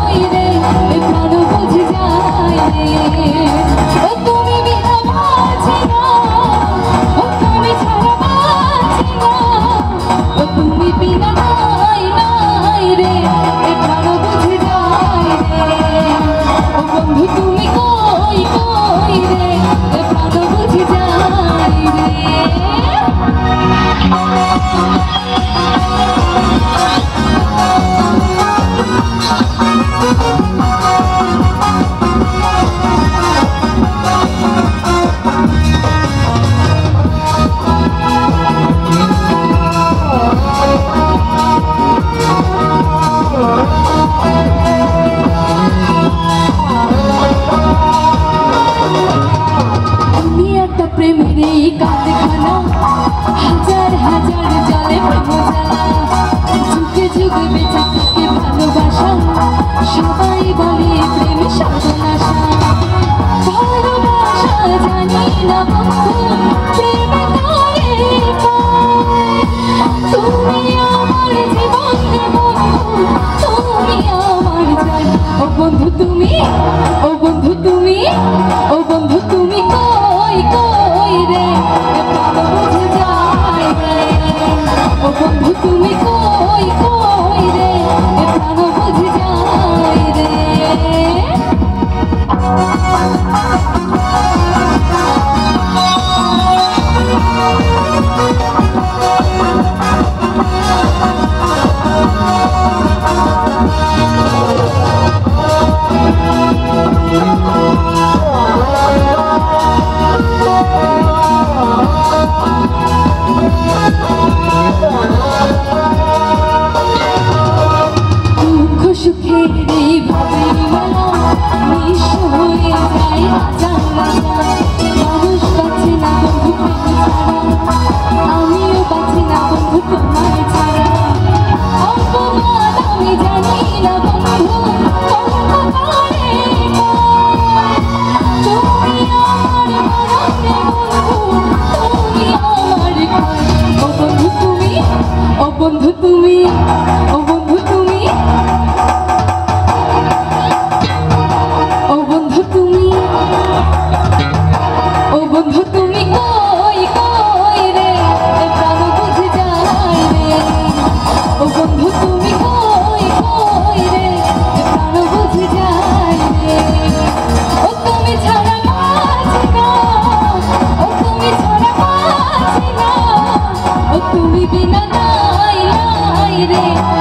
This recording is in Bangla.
হইরে প্রাণ বুঝ যায় হাজার হাজার জলে যুগে যুগে বেঁচে থাকে ভালোবাসা, সবাই বলে প্রেম সাধনাশা ভালোবাসা জানি না বন্ধু প্রেম করে তুমি আমার জীবন বন্ধু তুমি আমার জান ও বন্ধু, তুমি, ও ভাবি বলা নিঃস্ব হয়ে যায় জানা বাঁচি